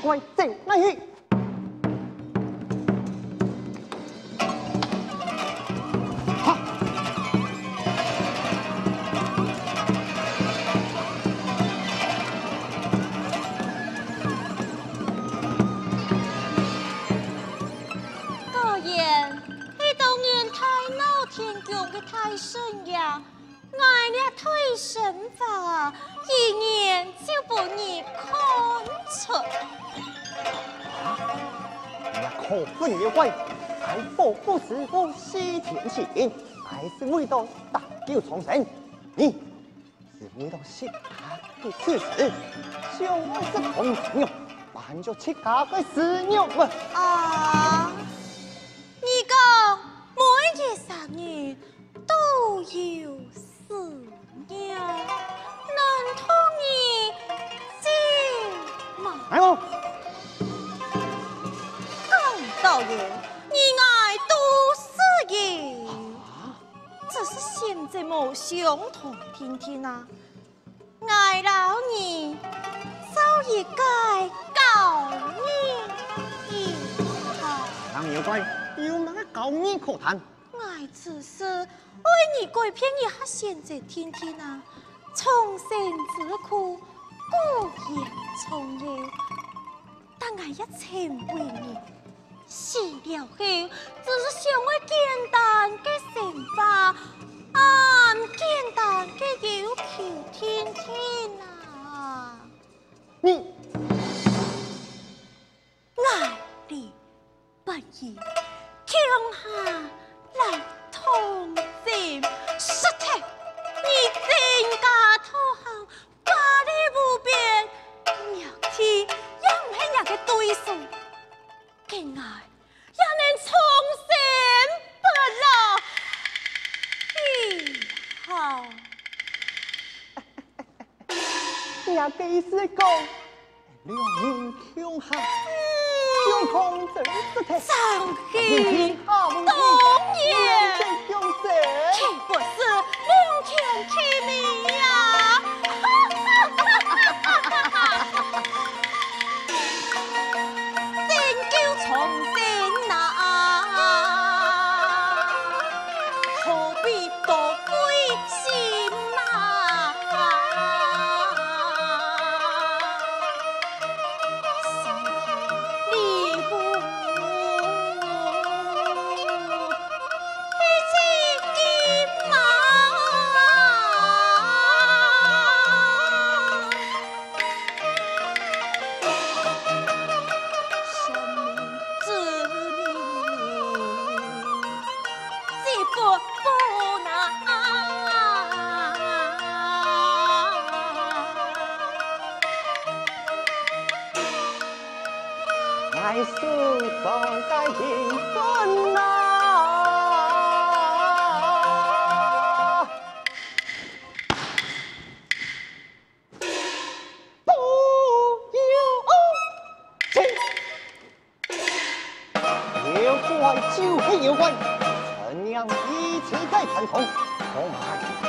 怪走哪去？太闹天宫的太神呀，俺俩太神法，一年人家可恨妖怪，还保护师傅西天行，还是为了打救重生。你是为了其他的此事，想我是同朋友，办着其他的事情嘛？啊！讲道理？你爱都是有，只是现在冇相同天天啊！爱老你早已该告你以后。让妖怪有哪个告你可谈？爱只是为你改变一下现在天天啊，重生之苦，故言重游。但爱一切为你死了后，只是想为简单的想法，俺简单的要求天天啊。你爱你不易，强下来同心，实体你真家土豪，法力无边，若天也唔系人嘅对手，嘅爱也能重生不老。你好。也给是讲，两人相合，相同真实体。上天当然。难。来世上该结婚呐！不要紧，妖怪就是妖怪，陈娘一次该传送，恐怕。